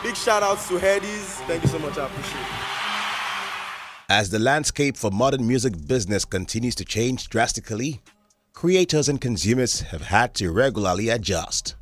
Big shout outs to Headies. Thank you so much. I appreciate it. As the landscape for modern music business continues to change drastically, creators and consumers have had to regularly adjust.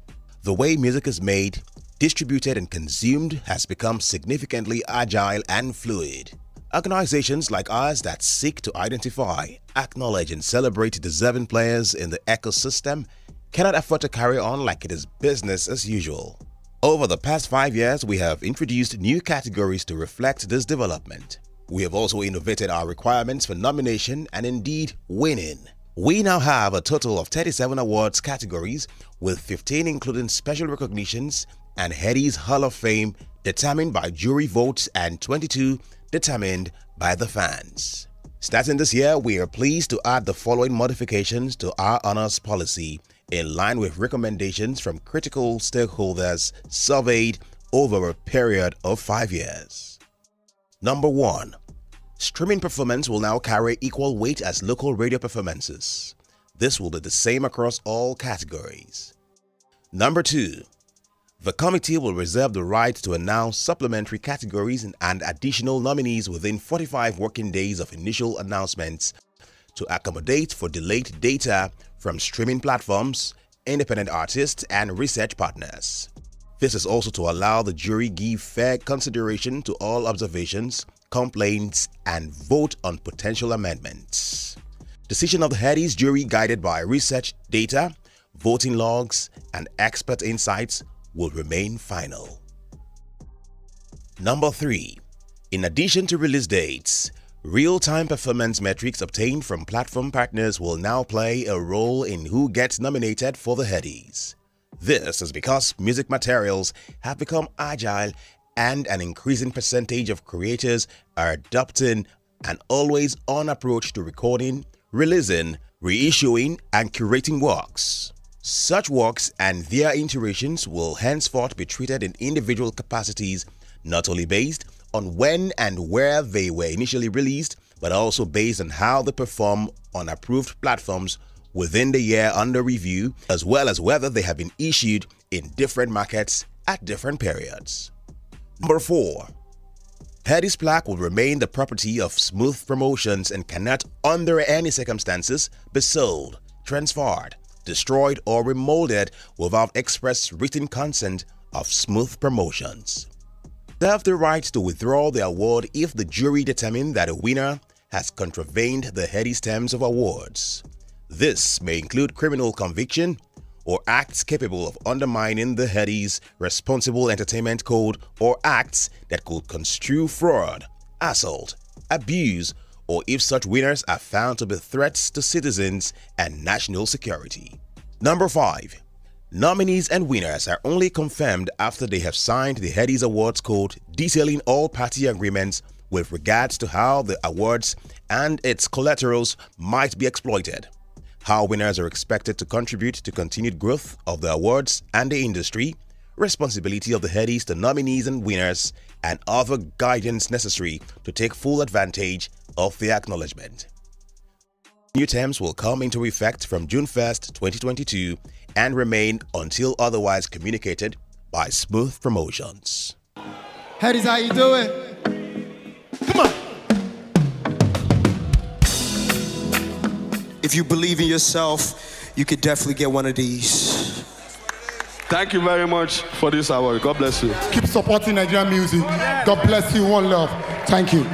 The way music is made, distributed, and consumed has become significantly agile and fluid. Organizations like ours that seek to identify, acknowledge, and celebrate deserving players in the ecosystem cannot afford to carry on like it is business as usual. Over the past five years, we have introduced new categories to reflect this development. We have also innovated our requirements for nomination and indeed winning. We now have a total of 37 awards categories, with 15 including special recognitions and Headies Hall of Fame determined by jury votes and 22 determined by the fans. Starting this year, we are pleased to add the following modifications to our honors policy in line with recommendations from critical stakeholders surveyed over a period of five years. Number 1. Streaming performance will now carry equal weight as local radio performances. This will be the same across all categories. Number 2. The committee will reserve the right to announce supplementary categories and additional nominees within 45 working days of initial announcements to accommodate for delayed data from streaming platforms, independent artists, and research partners. This is also to allow the jury give fair consideration to all observations, complaints, and vote on potential amendments. Decision of the Headies jury guided by research data, voting logs, and expert insights will remain final. Number 3. In addition to release dates, real-time performance metrics obtained from platform partners will now play a role in who gets nominated for the Headies. This is because music materials have become agile and an increasing percentage of creators are adopting an always-on approach to recording, releasing, reissuing, and curating works. Such works and their iterations will henceforth be treated in individual capacities, not only based on when and where they were initially released, but also based on how they perform on approved platforms within the year under review, as well as whether they have been issued in different markets at different periods. Number 4. Headies plaque will remain the property of Smooth Promotions and cannot, under any circumstances, be sold, transferred, destroyed, or remolded without express written consent of Smooth Promotions. They have the right to withdraw the award if the jury determine that a winner has contravened the Headies terms of awards. This may include criminal conviction or acts capable of undermining the Headies Responsible Entertainment Code or acts that could construe fraud, assault, abuse, or if such winners are found to be threats to citizens and national security. Number 5. Nominees and winners are only confirmed after they have signed the Headies Awards Code detailing all party agreements with regards to how the awards and its collaterals might be exploited, how winners are expected to contribute to continued growth of the awards and the industry, responsibility of the Headies to nominees and winners, and other guidance necessary to take full advantage of the acknowledgement. New terms will come into effect from June 1st, 2022 and remain until otherwise communicated by Smooth Promotions. Headies, how you doing? Come on. If you believe in yourself, you could definitely get one of these. Thank you very much for this award. God bless you. Keep supporting Nigerian music. God bless you. One love. Thank you.